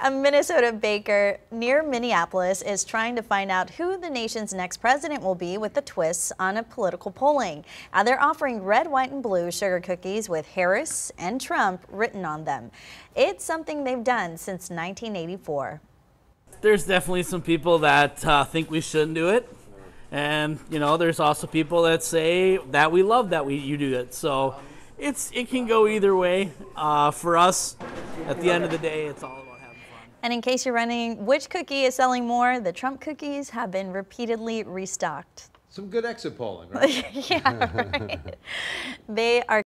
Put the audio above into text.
A Minnesota baker near Minneapolis is trying to find out who the nation's next president will be with the twists on a political polling. Now they're offering red, white, and blue sugar cookies with Harris and Trump written on them. It's something they've done since 1984. There's definitely some people that uh, think we shouldn't do it. And, you know, there's also people that say that we love that we, you do it. So it's it can go either way. Uh, for us, at the end of the day, it's all about having fun. And in case you're wondering which cookie is selling more, the Trump cookies have been repeatedly restocked. Some good exit polling, right? yeah, right. They are